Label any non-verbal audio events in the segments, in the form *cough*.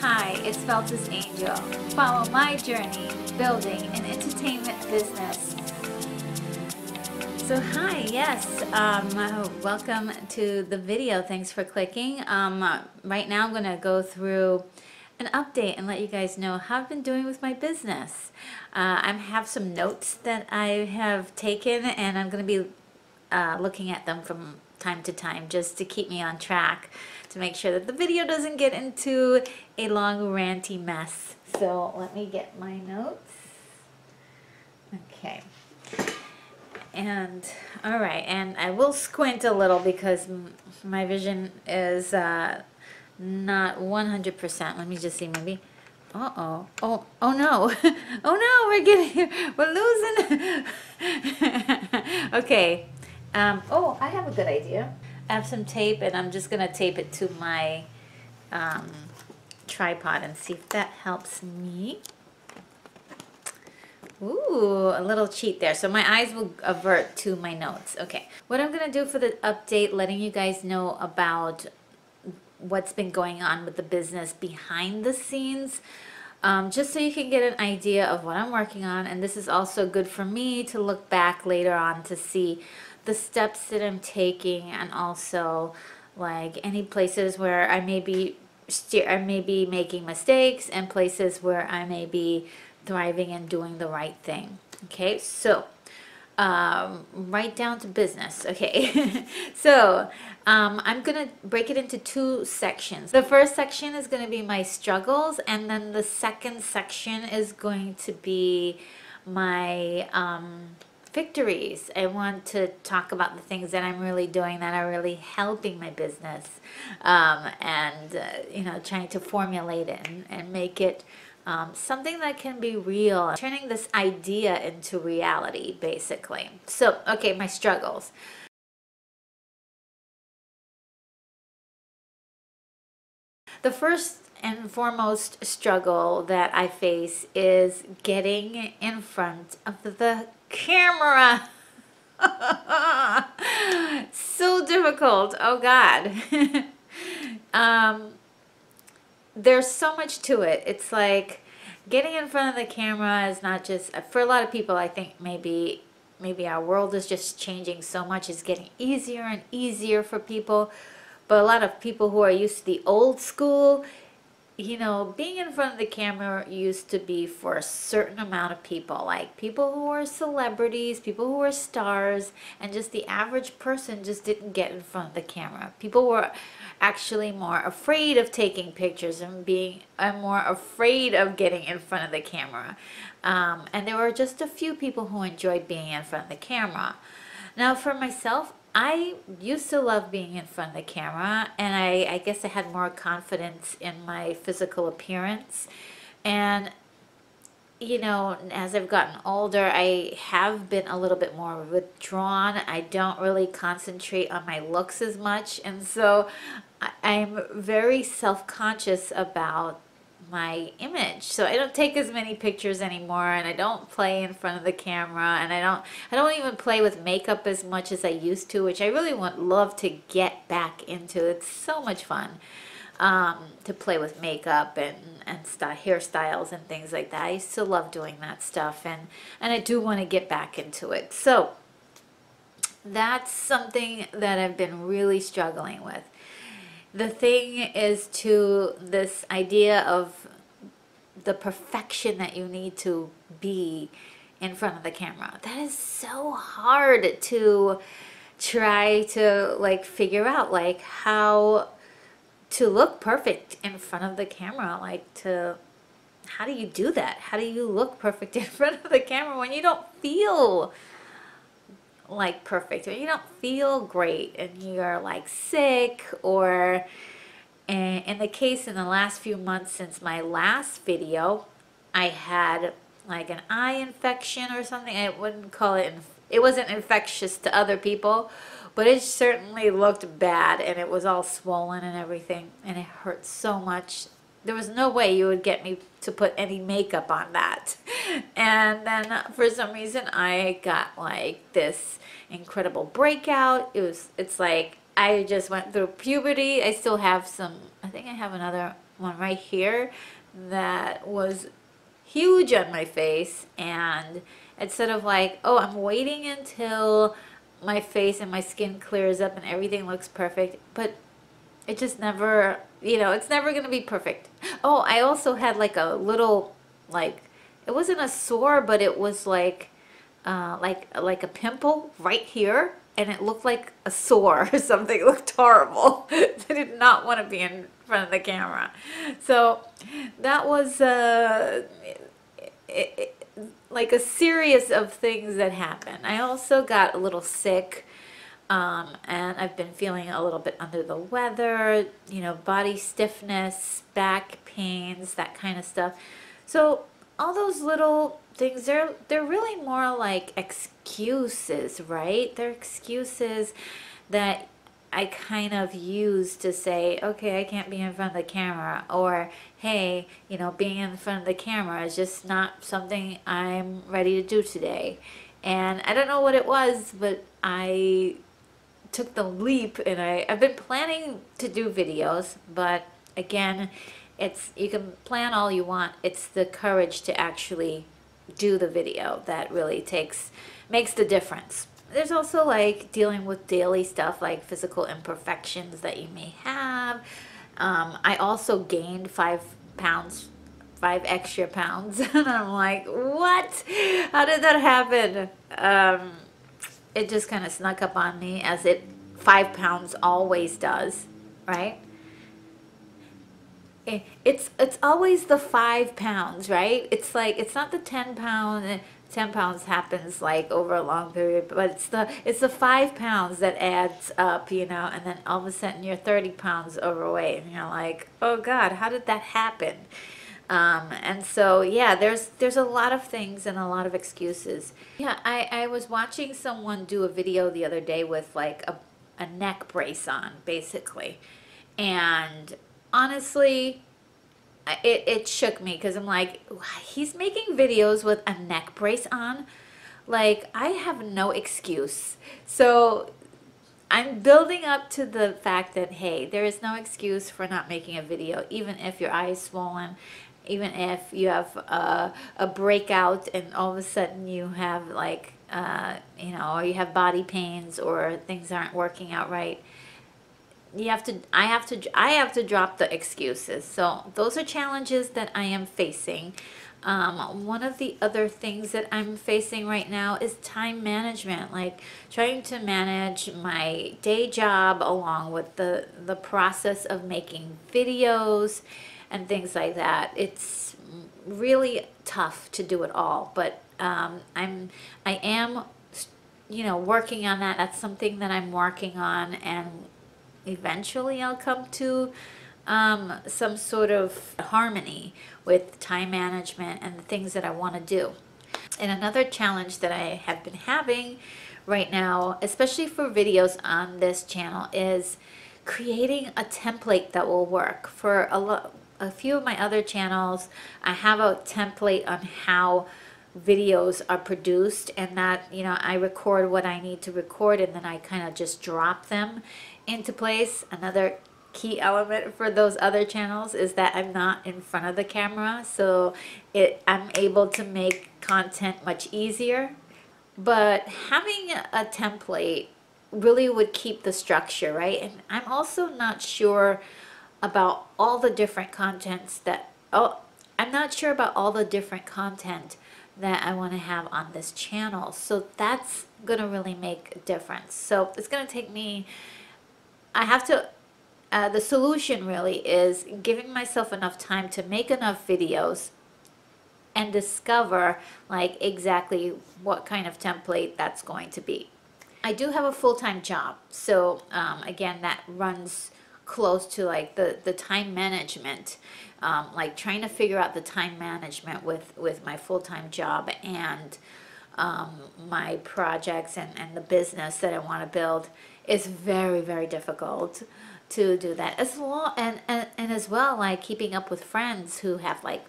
Hi, it's Veltis Angel. Follow my journey building an entertainment business. So hi, yes, um, welcome to the video. Thanks for clicking. Um, right now I'm going to go through an update and let you guys know how I've been doing with my business. Uh, I have some notes that I have taken and I'm going to be uh, looking at them from time to time just to keep me on track to make sure that the video doesn't get into a long ranty mess. So let me get my notes. Okay. And all right, and I will squint a little because my vision is uh, not 100%. Let me just see, maybe. Uh-oh. Oh, oh no. *laughs* oh no, we're getting, *laughs* we're losing. *laughs* okay. Um, oh, I have a good idea. I have some tape and I'm just going to tape it to my um, tripod and see if that helps me. Ooh, a little cheat there. So my eyes will avert to my notes. Okay. What I'm going to do for the update, letting you guys know about what's been going on with the business behind the scenes. Um, just so you can get an idea of what I'm working on. And this is also good for me to look back later on to see the steps that I'm taking and also like any places where I may be I may be making mistakes and places where I may be thriving and doing the right thing. Okay, so um, right down to business. Okay, *laughs* so um, I'm gonna break it into two sections. The first section is gonna be my struggles, and then the second section is going to be my um, victories. I want to talk about the things that I'm really doing that are really helping my business um, and, uh, you know, trying to formulate it and, and make it um, something that can be real, turning this idea into reality, basically. So, okay, my struggles. The first and foremost struggle that I face is getting in front of the camera. *laughs* so difficult. Oh God. *laughs* um, there's so much to it. It's like getting in front of the camera is not just for a lot of people. I think maybe maybe our world is just changing so much. It's getting easier and easier for people. But a lot of people who are used to the old school, you know, being in front of the camera used to be for a certain amount of people, like people who were celebrities, people who were stars, and just the average person just didn't get in front of the camera. People were actually more afraid of taking pictures and being and more afraid of getting in front of the camera. Um, and there were just a few people who enjoyed being in front of the camera. Now, for myself, I used to love being in front of the camera, and I, I guess I had more confidence in my physical appearance. And, you know, as I've gotten older, I have been a little bit more withdrawn. I don't really concentrate on my looks as much. And so I'm very self conscious about my image. So I don't take as many pictures anymore and I don't play in front of the camera and I don't I don't even play with makeup as much as I used to, which I really want love to get back into. It's so much fun. Um, to play with makeup and, and st- hairstyles and things like that. I used to love doing that stuff and, and I do want to get back into it. So that's something that I've been really struggling with the thing is to this idea of the perfection that you need to be in front of the camera. That is so hard to try to like figure out like how to look perfect in front of the camera like to how do you do that how do you look perfect *laughs* in front of the camera when you don't feel like perfect. Or you don't feel great and you're like sick or and in the case in the last few months since my last video I had like an eye infection or something. I wouldn't call it it wasn't infectious to other people but it certainly looked bad and it was all swollen and everything and it hurt so much there was no way you would get me to put any makeup on that. *laughs* And then uh, for some reason I got like this incredible breakout. It was, it's like I just went through puberty. I still have some, I think I have another one right here that was huge on my face and instead of like, oh, I'm waiting until my face and my skin clears up and everything looks perfect, but it just never, you know, it's never going to be perfect. Oh, I also had like a little, like, it wasn't a sore, but it was like, uh, like, like a pimple right here. And it looked like a sore or *laughs* something. It looked horrible. *laughs* I did not want to be in front of the camera. So that was, uh, it, it, like a series of things that happened. I also got a little sick. Um, and I've been feeling a little bit under the weather, you know, body stiffness, back that kind of stuff. So all those little things, they're, they're really more like excuses, right? They're excuses that I kind of use to say, okay, I can't be in front of the camera, or hey, you know, being in front of the camera is just not something I'm ready to do today. And I don't know what it was, but I took the leap and I, I've been planning to do videos, but again, it's you can plan all you want. It's the courage to actually do the video that really takes makes the difference. There's also like dealing with daily stuff like physical imperfections that you may have. Um, I also gained five pounds, five extra pounds. *laughs* and I'm like, what? How did that happen? Um, it just kind of snuck up on me as it five pounds always does, right? It's it's always the five pounds, right? It's like it's not the ten pound 10 pounds happens like over a long period but it's the it's the five pounds that adds up you know and then all of a sudden you're 30 pounds overweight and you're like oh god how did that happen? Um, and so yeah there's there's a lot of things and a lot of excuses. Yeah I, I was watching someone do a video the other day with like a, a neck brace on basically. And honestly it, it shook me because I'm like, he's making videos with a neck brace on. Like, I have no excuse. So I'm building up to the fact that, hey, there is no excuse for not making a video, even if your eye is swollen, even if you have a, a breakout and all of a sudden you have like, uh, you know, you have body pains or things aren't working out right you have to i have to i have to drop the excuses. So those are challenges that i am facing. Um, one of the other things that i'm facing right now is time management like trying to manage my day job along with the the process of making videos and things like that. It's really tough to do it all but um, i'm i am you know working on that. That's something that i'm working on and eventually I'll come to um, some sort of harmony with time management and the things that I want to do. And another challenge that I have been having right now, especially for videos on this channel, is creating a template that will work. For a, a few of my other channels, I have a template on how videos are produced and that you know I record what I need to record and then I kind of just drop them into place. Another key element for those other channels is that I'm not in front of the camera so it I'm able to make content much easier. But having a template really would keep the structure right? And I'm also not sure about all the different contents that oh I'm not sure about all the different content that I want to have on this channel. So that's gonna really make a difference. So it's gonna take me I have to, uh, the solution really is giving myself enough time to make enough videos and discover like exactly what kind of template that's going to be. I do have a full-time job, so um, again, that runs close to like the, the time management, um, like trying to figure out the time management with, with my full-time job and um, my projects and, and the business that I want to build is very, very difficult to do that. As well, and, and, and as well, like keeping up with friends who have like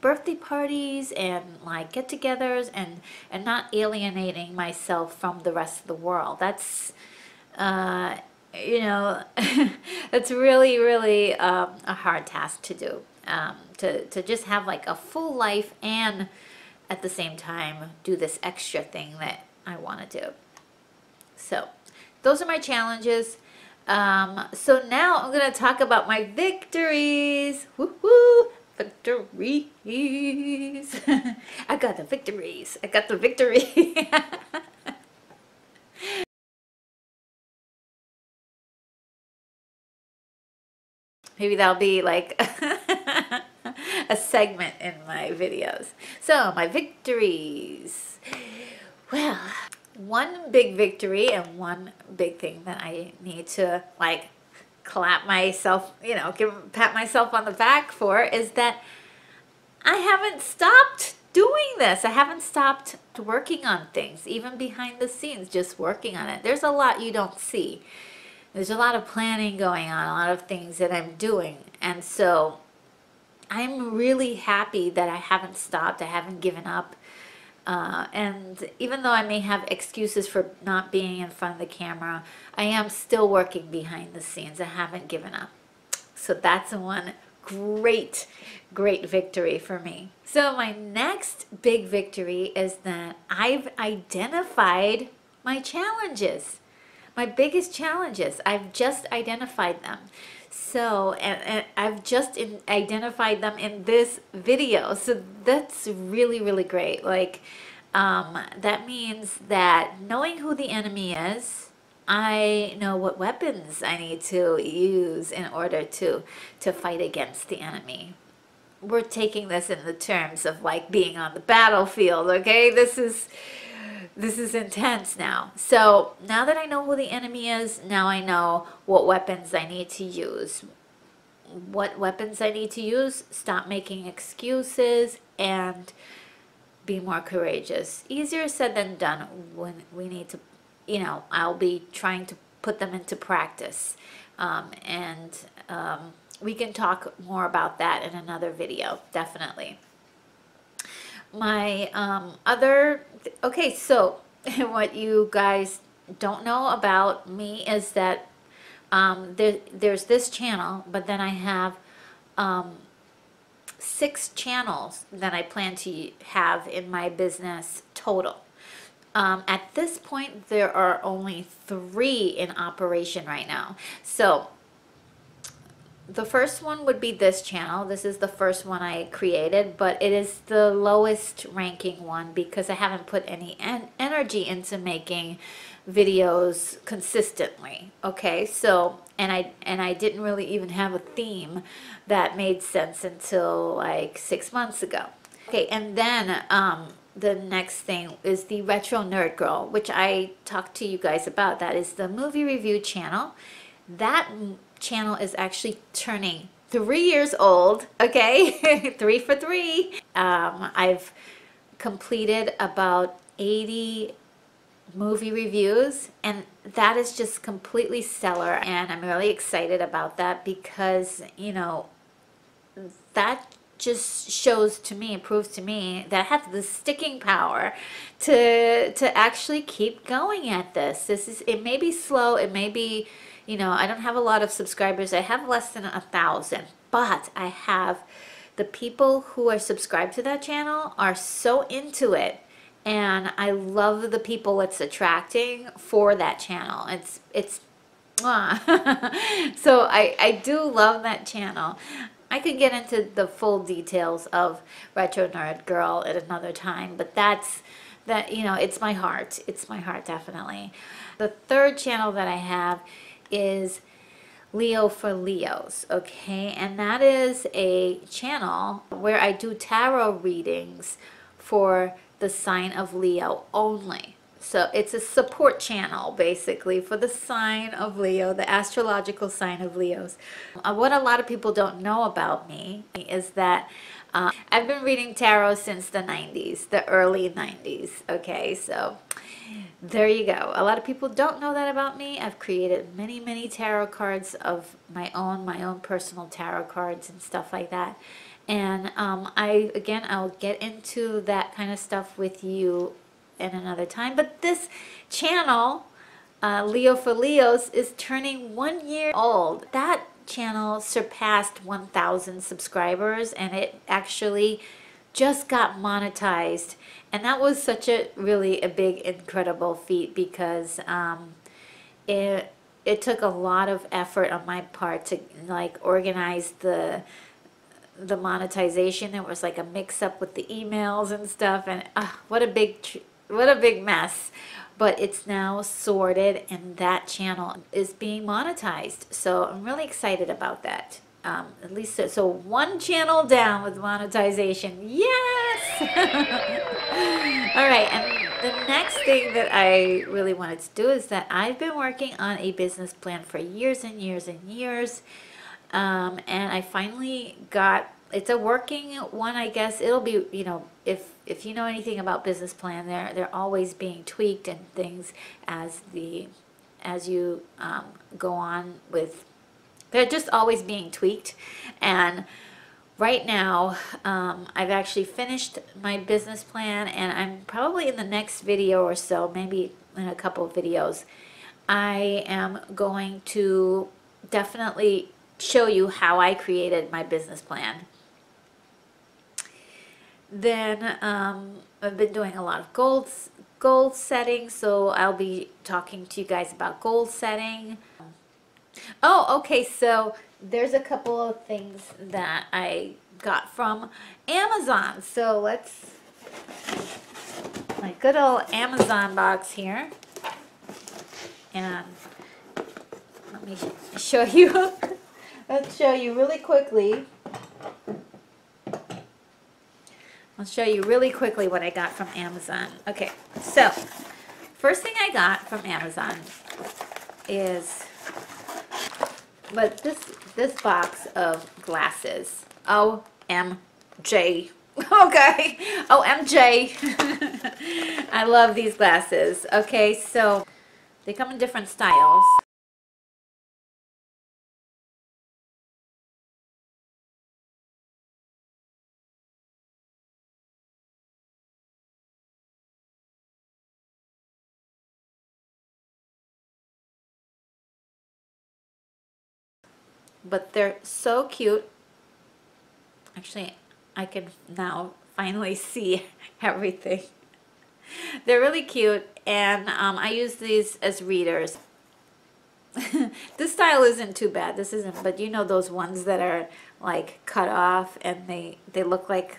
birthday parties and like get-togethers and and not alienating myself from the rest of the world. That's uh, you know, *laughs* it's really, really um, a hard task to do. Um, to, to just have like a full life and at the same time do this extra thing that I want to do. So those are my challenges. Um, so now I'm going to talk about my victories. Woohoo! Victories. *laughs* I got the victories. I got the victory. *laughs* Maybe that'll be like *laughs* *laughs* a segment in my videos. So, my victories. Well, one big victory and one big thing that I need to like clap myself, you know, give pat myself on the back for is that I haven't stopped doing this. I haven't stopped working on things, even behind the scenes, just working on it. There's a lot you don't see there's a lot of planning going on, a lot of things that I'm doing. And so I'm really happy that I haven't stopped, I haven't given up. Uh, and even though I may have excuses for not being in front of the camera, I am still working behind the scenes. I haven't given up. So that's one great, great victory for me. So my next big victory is that I've identified my challenges my biggest challenges. I've just identified them. So, and, and I've just in, identified them in this video. So that's really, really great. Like, um, that means that knowing who the enemy is, I know what weapons I need to use in order to to fight against the enemy. We're taking this in the terms of like being on the battlefield, okay? This is this is intense now. So now that I know who the enemy is, now I know what weapons I need to use. What weapons I need to use, stop making excuses and be more courageous. Easier said than done when we need to, you know, I'll be trying to put them into practice. Um, and um, we can talk more about that in another video, definitely my um, other, okay, so *laughs* what you guys don't know about me is that um, there, there's this channel, but then I have um, six channels that I plan to have in my business total. Um, at this point, there are only three in operation right now. So the first one would be this channel. This is the first one I created, but it is the lowest ranking one because I haven't put any en energy into making videos consistently. Okay, so and I and I didn't really even have a theme that made sense until like six months ago. Okay, and then um, the next thing is the Retro Nerd Girl, which I talked to you guys about. That is the movie review channel. That channel is actually turning three years old, okay? *laughs* three for three. Um, I've completed about 80 movie reviews and that is just completely stellar and I'm really excited about that because, you know, that just shows to me, proves to me that I have the sticking power to to actually keep going at this. This is it may be slow, it may be you know, I don't have a lot of subscribers. I have less than a thousand, but I have the people who are subscribed to that channel are so into it and I love the people it's attracting for that channel. It's it's *laughs* so I, I do love that channel. I could get into the full details of Retro Nerd Girl at another time, but that's that you know, it's my heart. It's my heart definitely. The third channel that I have is Leo for Leos, okay? And that is a channel where I do tarot readings for the sign of Leo only. So it's a support channel basically for the sign of Leo, the astrological sign of Leos. Uh, what a lot of people don't know about me is that uh, I've been reading tarot since the 90s, the early 90s, okay? So there you go. A lot of people don't know that about me. I've created many, many tarot cards of my own, my own personal tarot cards and stuff like that. And um, I, again, I'll get into that kind of stuff with you in another time. But this channel uh, Leo for Leos is turning one year old. That channel surpassed 1,000 subscribers and it actually just got monetized. And that was such a really a big, incredible feat because um, it it took a lot of effort on my part to like organize the the monetization. It was like a mix up with the emails and stuff, and uh, what a big what a big mess. But it's now sorted, and that channel is being monetized. So I'm really excited about that. Um, at least so, one channel down with monetization. Yes. *laughs* All right, and the next thing that I really wanted to do is that I've been working on a business plan for years and years and years. Um, and I finally got, it's a working one, I guess. It'll be, you know, if, if you know anything about business plan, they're, they're always being tweaked and things as the, as you um, go on with, they're just always being tweaked. And right now um, I've actually finished my business plan and I'm probably in the next video or so maybe in a couple of videos I am going to definitely show you how I created my business plan then um, I've been doing a lot of goals goal setting so I'll be talking to you guys about goal setting oh okay so there's a couple of things that I got from Amazon. So let's, my good old Amazon box here. And let me show you, *laughs* let's show you really quickly. I'll show you really quickly what I got from Amazon. Okay, so first thing I got from Amazon is but this this box of glasses. OMG. *laughs* Okay. OMG. *laughs* I love these glasses. Okay, so they come in different styles. But they're so cute. Actually, I can now finally *laughs* see everything. They're really cute and um, I use these as readers. *laughs* this style isn't too bad. This isn't, but you know those ones that are like cut off and they, they look like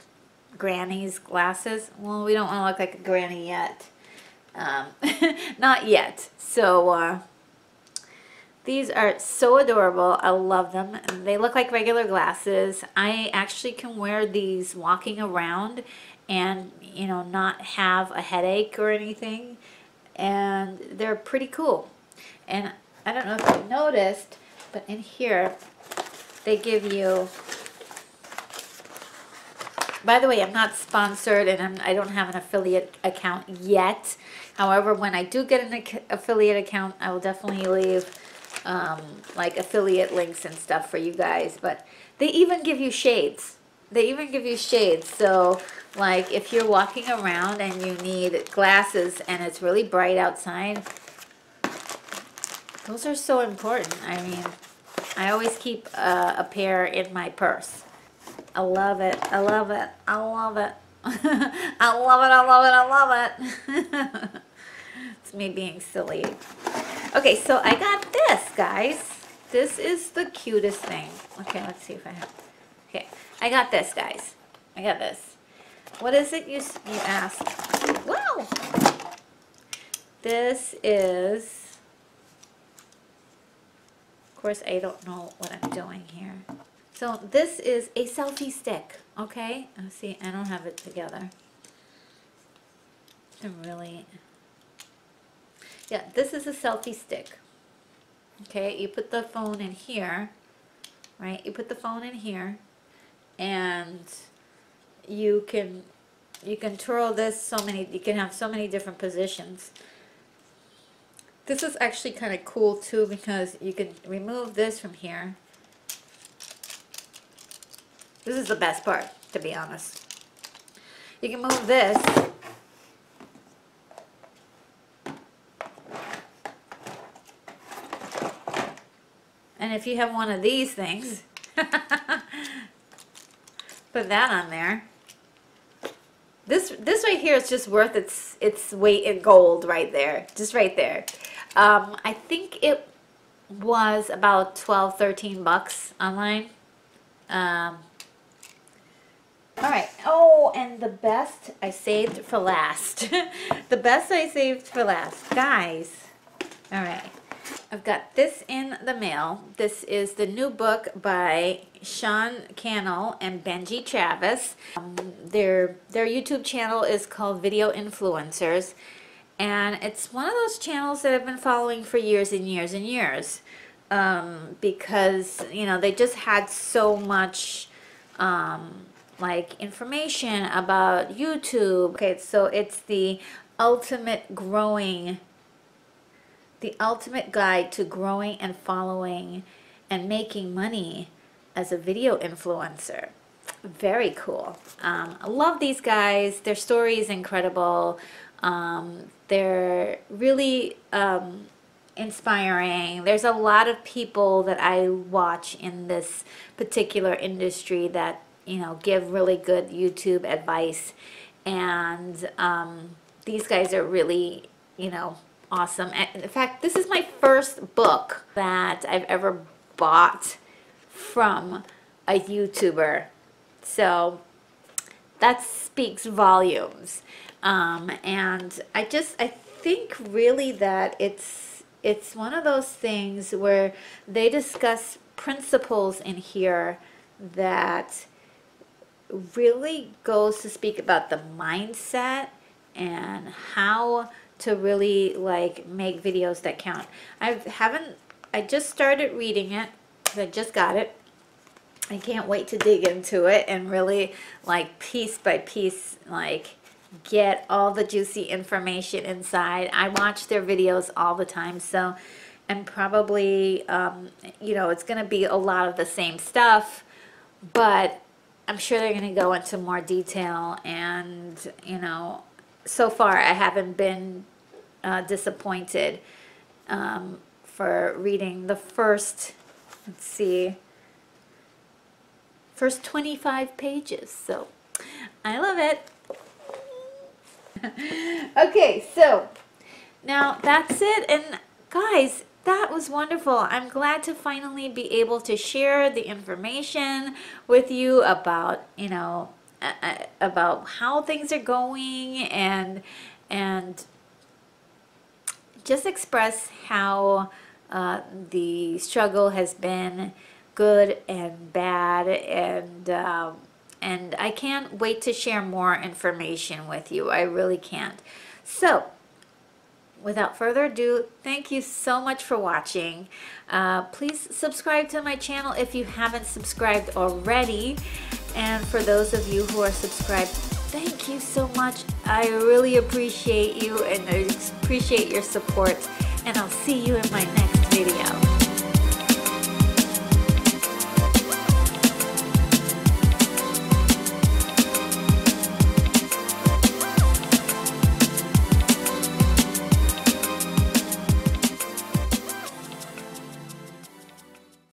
granny's glasses? Well, we don't want to look like a granny yet. Um, *laughs* not yet. So, uh, these are so adorable. I love them. They look like regular glasses. I actually can wear these walking around and, you know, not have a headache or anything. And they're pretty cool. And I don't know if you noticed, but in here, they give you by the way, I'm not sponsored and I'm, I do not have an affiliate account yet. However, when I do get an affiliate account, I will definitely leave um, like affiliate links and stuff for you guys. But they even give you shades. They even give you shades. So like if you're walking around and you need glasses and it's really bright outside, those are so important. I mean, I always keep a, a pair in my purse. I love it. I love it. I love it. *laughs* I love it. I love it. I love it. *laughs* it's me being silly. Okay, so I got this, guys. This is the cutest thing. Okay, let's see if I have. Okay, I got this, guys. I got this. What is it you, you ask? Wow! This is, of course, I don't know what I'm doing here. So this is a selfie stick, okay? Let's see, I don't have it together. To really yeah, this is a selfie stick. Okay, you put the phone in here, right? You put the phone in here, and you can you can twirl this so many. You can have so many different positions. This is actually kind of cool too because you can remove this from here. This is the best part, to be honest. You can move this if you have one of these things, *laughs* put that on there. This this right here is just worth its its weight in gold right there, just right there. Um, I think it was about 12, 13 bucks online. Um, all right. Oh, and the best I saved for last. *laughs* the best I saved for last. Guys. All right. I've got this in the mail. This is the new book by Sean Cannell and Benji Travis. Um, their, their YouTube channel is called Video Influencers. And it's one of those channels that I've been following for years and years and years. Um, because, you know, they just had so much, um, like, information about YouTube. Okay, so it's the ultimate growing the ultimate guide to growing and following and making money as a video influencer. Very cool. Um, I love these guys. Their story is incredible. Um, they're really um, inspiring. There's a lot of people that I watch in this particular industry that, you know, give really good YouTube advice. And um, these guys are really, you know, awesome. And in fact, this is my first book that I've ever bought from a YouTuber. So that speaks volumes. Um, and I just, I think really that it's, it's one of those things where they discuss principles in here that really goes to speak about the mindset and how to really like make videos that count. I haven't, I just started reading it I just got it. I can't wait to dig into it and really like piece by piece like get all the juicy information inside. I watch their videos all the time so and probably um, you know it's gonna be a lot of the same stuff but I'm sure they're gonna go into more detail and you know so far I haven't been uh, disappointed um, for reading the first, let's see, first 25 pages. So I love it. *laughs* okay, so now that's it. And guys, that was wonderful. I'm glad to finally be able to share the information with you about, you know, about how things are going and and just express how uh, the struggle has been good and bad and um, and I can't wait to share more information with you. I really can't. So without further ado, thank you so much for watching. Uh, please subscribe to my channel if you haven't subscribed already. And for those of you who are subscribed, thank you so much. I really appreciate you and I appreciate your support. And I'll see you in my next video.